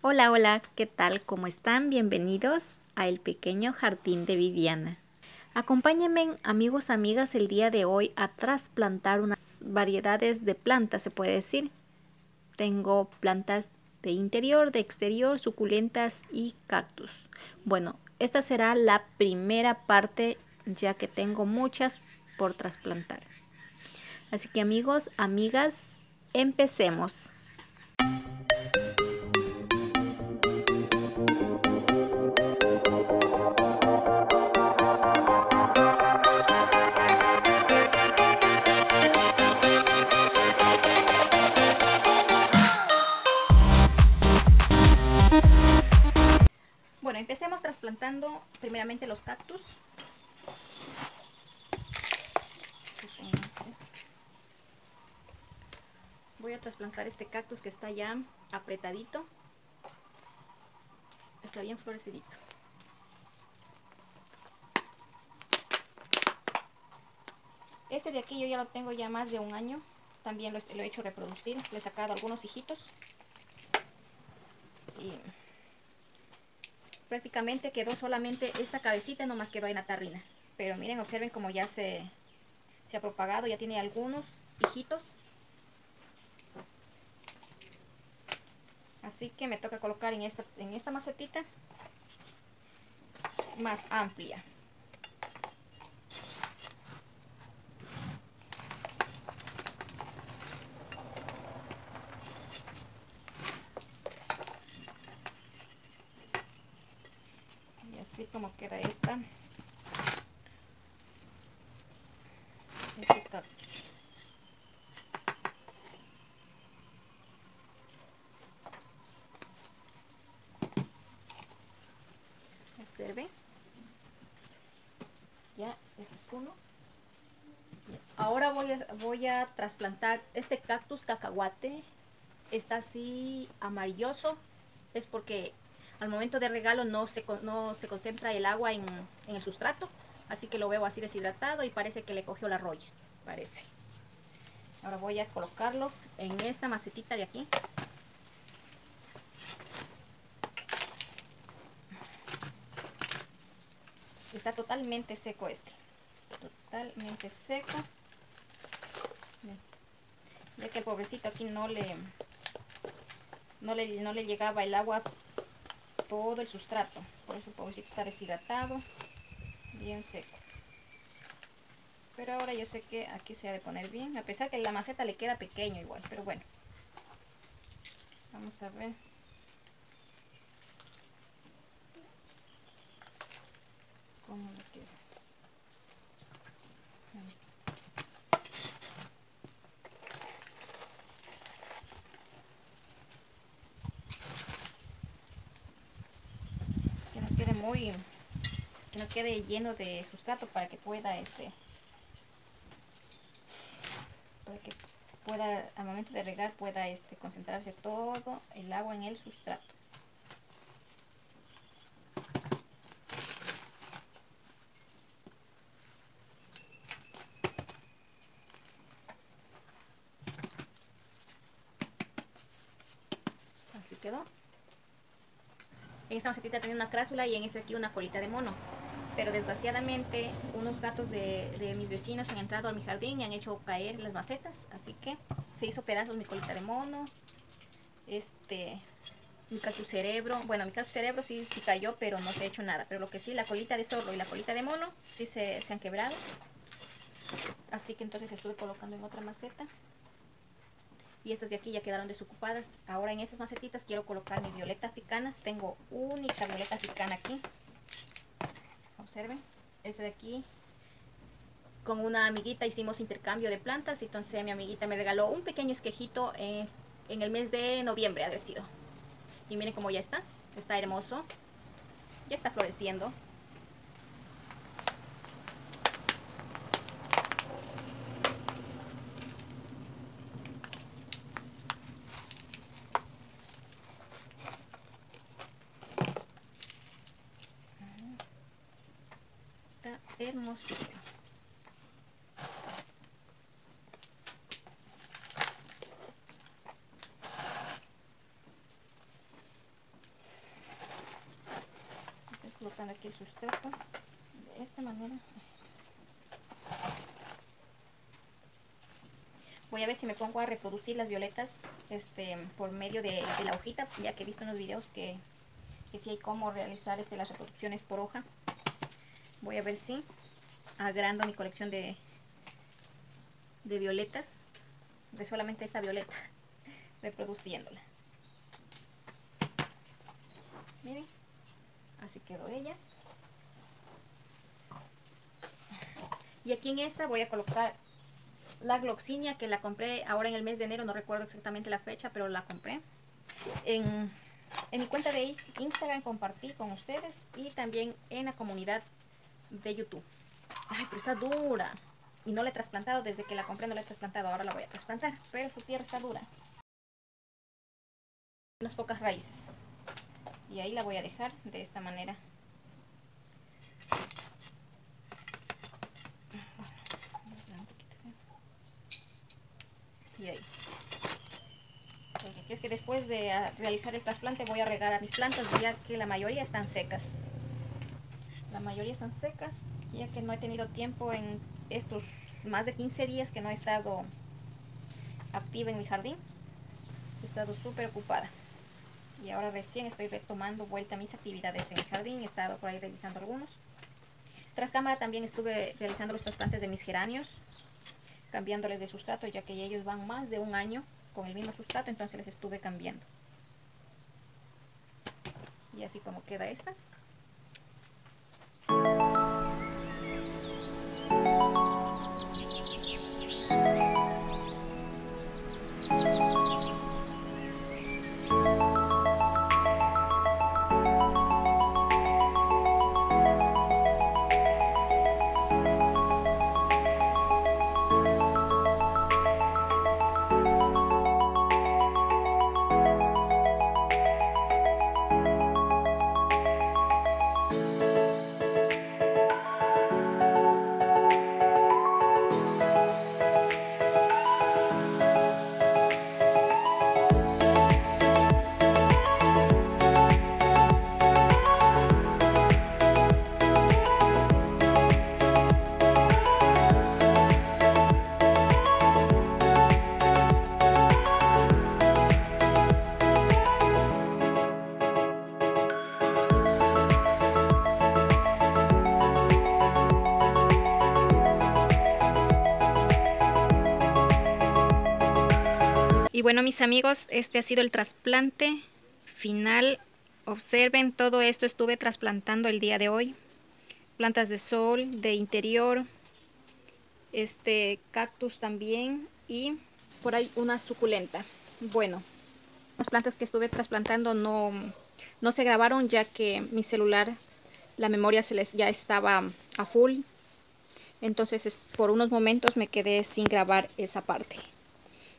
Hola, hola, ¿qué tal? ¿Cómo están? Bienvenidos a El Pequeño Jardín de Viviana. Acompáñenme, amigos, amigas, el día de hoy a trasplantar unas variedades de plantas, se puede decir. Tengo plantas de interior, de exterior, suculentas y cactus. Bueno, esta será la primera parte ya que tengo muchas por trasplantar. Así que amigos, amigas, empecemos. Empecemos trasplantando primeramente los cactus. Voy a trasplantar este cactus que está ya apretadito. Está bien florecidito. Este de aquí yo ya lo tengo ya más de un año. También lo, he hecho reproducir. Le he sacado algunos hijitos. Prácticamente quedó solamente esta cabecita, nomás quedó en la tarrina. Pero miren, observen cómo ya se, se ha propagado, ya tiene algunos hijitos. Así que me toca colocar en esta, en esta macetita más amplia. así como queda esta este cactus ya este es uno. Ahora voy a, voy a trasplantar este cactus cacahuate. Está así amarilloso. Es porque al momento de regalo no se, no se concentra el agua en, en, el sustrato, así que lo veo así deshidratado y parece que le cogió la roya, parece. Ahora voy a colocarlo en esta macetita de aquí. Está totalmente seco este, totalmente seco. Ya que el pobrecito aquí no le, no le, no le llegaba el agua todo el sustrato. Por eso el pobrecito está deshidratado, bien seco. Pero ahora yo sé que aquí se ha de poner bien, a pesar que la maceta le queda pequeño igual, pero bueno. Vamos a ver. ¿Cómo le queda? Muy que no quede lleno de sustrato para que pueda este para que pueda al momento de regar pueda este concentrarse todo el agua en el sustrato así quedó en esta macetita tenía una crásula y en esta aquí una colita de mono. Pero desgraciadamente unos gatos de, de, mis vecinos han entrado a mi jardín y han hecho caer las macetas. Así que se hizo pedazos mi colita de mono. Este, mi cerebro. Bueno, mi cerebro sí, sí, cayó, pero no se ha hecho nada. Pero lo que sí, la colita de zorro y la colita de mono sí se, se han quebrado. Así que entonces estuve colocando en otra maceta y estas de aquí ya quedaron desocupadas. Ahora en estas macetitas quiero colocar mi violeta africana. Tengo única violeta africana aquí. Observen, esta de aquí. Con una amiguita hicimos intercambio de plantas. Entonces mi amiguita me regaló un pequeño esquejito en, en el mes de noviembre, ha sido. Y miren cómo ya está. Está hermoso. Ya está floreciendo. Hermosito. colocando aquí el sustrato de esta manera. Voy a ver si me pongo a reproducir las violetas este, por medio de, la hojita, ya que he visto en los videos que, que sí hay cómo realizar este, las reproducciones por hoja. Voy a ver si agrando mi colección de, de violetas, de solamente esta violeta, reproduciéndola. Miren, así quedó ella. Y aquí en esta voy a colocar la gloxinia que la compré ahora en el mes de enero, no recuerdo exactamente la fecha, pero la compré. En, en mi cuenta de Instagram compartí con ustedes y también en la comunidad de YouTube. Ay, pero está dura. Y no la he trasplantado, desde que la compré no la he trasplantado, ahora la voy a trasplantar. Pero su tierra está dura. Unas pocas raíces. Y ahí la voy a dejar de esta manera. Y ahí. es que después de realizar el trasplante voy a regar a mis plantas ya que la mayoría están secas. Mayoría están secas ya que no he tenido tiempo en estos más de 15 días que no he estado activa en mi jardín. He estado súper ocupada. Y ahora recién estoy retomando vuelta a mis actividades en el jardín. He estado por ahí revisando algunos. Tras cámara también estuve realizando los trasplantes de mis geranios. Cambiándoles de sustrato ya que ellos van más de un año con el mismo sustrato. Entonces les estuve cambiando. Y así como queda esta. Bueno mis amigos, este ha sido el trasplante final. Observen, todo esto estuve trasplantando el día de hoy. Plantas de sol, de interior, este cactus también y por ahí una suculenta. Bueno, las plantas que estuve trasplantando no, no se grabaron ya que mi celular, la memoria se les ya estaba a full. Entonces por unos momentos me quedé sin grabar esa parte.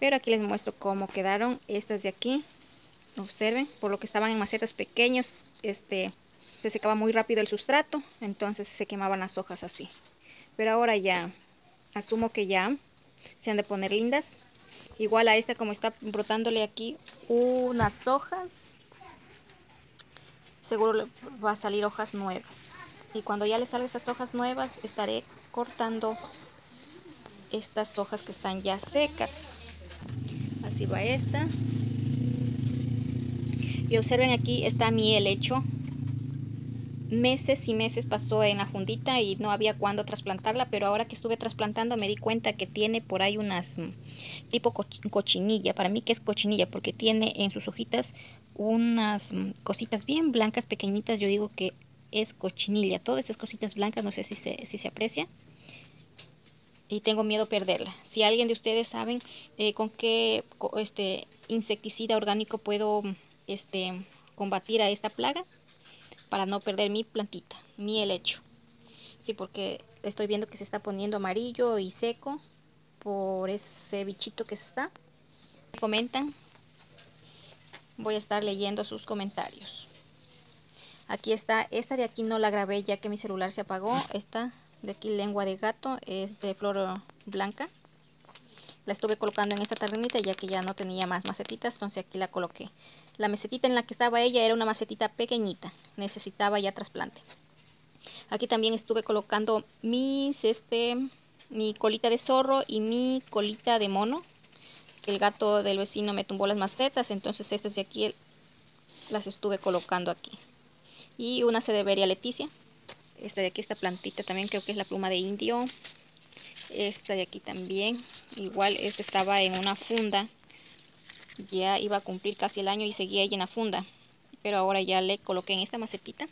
Pero aquí les muestro cómo quedaron estas de aquí. Observen, por lo que estaban en macetas pequeñas, este, se secaba muy rápido el sustrato, entonces se quemaban las hojas así. Pero ahora ya, asumo que ya se han de poner lindas. Igual a esta como está brotándole aquí unas hojas, seguro va a salir hojas nuevas. Y cuando ya le salgan estas hojas nuevas, estaré cortando estas hojas que están ya secas así va esta. Y observen aquí está mi helecho meses y meses pasó en la jundita y no había cuándo trasplantarla, pero ahora que estuve trasplantando me di cuenta que tiene por ahí unas mm, tipo cochinilla, para mí que es cochinilla porque tiene en sus hojitas unas mm, cositas bien blancas, pequeñitas, yo digo que es cochinilla, todas estas cositas blancas, no sé si se, si se aprecia y tengo miedo perderla. Si alguien de ustedes saben eh, con qué este insecticida orgánico puedo este combatir a esta plaga para no perder mi plantita, mi helecho. Sí, porque estoy viendo que se está poniendo amarillo y seco por ese bichito que está. Comentan. Voy a estar leyendo sus comentarios. Aquí está, esta de aquí no la grabé ya que mi celular se apagó. Esta de aquí lengua de gato es de flor blanca la estuve colocando en esta terrenita ya que ya no tenía más macetitas entonces aquí la coloqué la macetita en la que estaba ella era una macetita pequeñita necesitaba ya trasplante Aquí también estuve colocando mis, este, mi colita de zorro y mi colita de mono. El gato del vecino me tumbó las macetas, entonces estas de aquí las estuve colocando aquí. Y una se debería Leticia. Esta de aquí, esta plantita también creo que es la pluma de indio. Esta de aquí también. Igual esta estaba en una funda. Ya iba a cumplir casi el año y seguía ahí en la funda. Pero ahora ya le coloqué en esta macetita.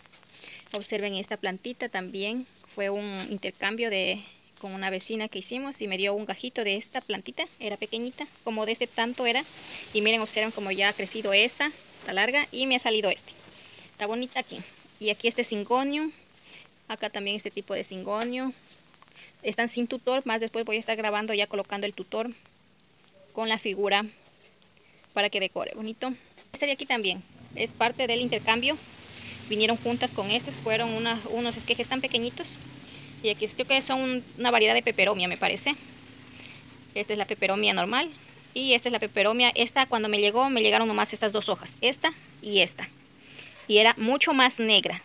Observen esta plantita también. Fue un intercambio de con una vecina que hicimos y me dio un gajito de esta plantita. Era pequeñita, como de este tanto era. Y miren, observen como ya ha crecido esta, está larga. Y me ha salido este. Está bonita aquí. Y aquí este cingonio. Acá también este tipo de cingonio. Están sin tutor, más después voy a estar grabando ya colocando el tutor con la figura para que decore bonito. Este de aquí también es parte del intercambio. Vinieron juntas con estos, fueron unos esquejes tan pequeñitos. Y aquí creo que son una variedad de peperomia, me parece. Esta es la peperomia normal. Y esta es la peperomia. Esta cuando me llegó, me llegaron nomás estas dos hojas. Esta y esta. Y era mucho más negra.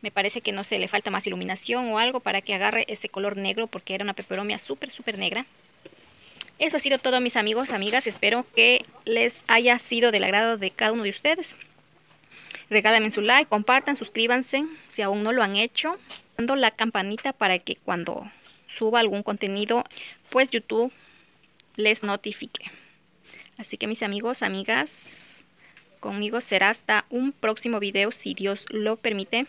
Me parece que no se le falta más iluminación o algo para que agarre ese color negro porque era una peperomia súper, súper negra. Eso ha sido todo mis amigos, amigas. Espero que les haya sido del agrado de cada uno de ustedes. Regálenme su like, compartan, suscríbanse si aún no lo han hecho. Dando la campanita para que cuando suba algún contenido, pues YouTube les notifique. Así que mis amigos, amigas, conmigo será hasta un próximo video si Dios lo permite.